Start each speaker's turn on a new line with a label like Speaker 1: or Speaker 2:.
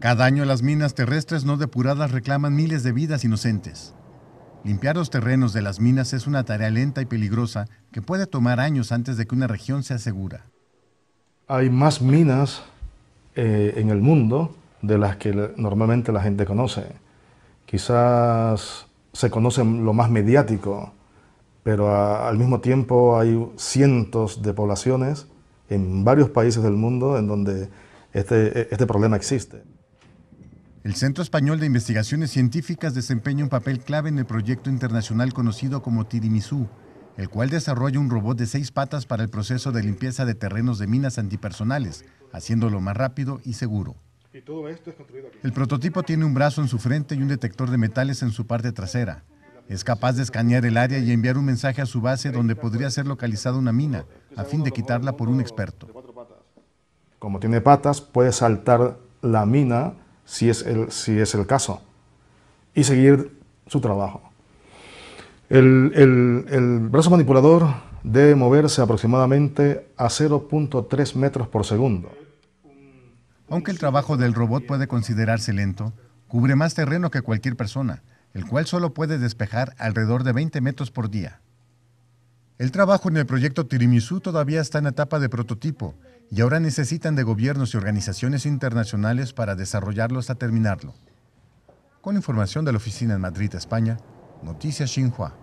Speaker 1: Cada año las minas terrestres no depuradas reclaman miles de vidas inocentes. Limpiar los terrenos de las minas es una tarea lenta y peligrosa que puede tomar años antes de que una región sea segura.
Speaker 2: Hay más minas eh, en el mundo de las que normalmente la gente conoce. Quizás se conoce lo más mediático, pero al mismo tiempo hay cientos de poblaciones en varios países del mundo en donde este, este problema existe.
Speaker 1: El Centro Español de Investigaciones Científicas desempeña un papel clave en el proyecto internacional conocido como Tirimizú, el cual desarrolla un robot de seis patas para el proceso de limpieza de terrenos de minas antipersonales, haciéndolo más rápido y seguro. El prototipo tiene un brazo en su frente y un detector de metales en su parte trasera. Es capaz de escanear el área y enviar un mensaje a su base donde podría ser localizada una mina, a fin de quitarla por un experto.
Speaker 2: Como tiene patas, puede saltar la mina si es el, si es el caso, y seguir su trabajo. El, el, brazo manipulador debe moverse aproximadamente a 0.3 metros por segundo.
Speaker 1: Aunque el trabajo del robot puede considerarse lento, cubre más terreno que cualquier persona, el cual solo puede despejar alrededor de 20 metros por día. El trabajo en el proyecto Tirimisu todavía está en etapa de prototipo y ahora necesitan de gobiernos y organizaciones internacionales para desarrollarlo hasta terminarlo. Con información de la oficina en Madrid, España, Noticias Xinhua.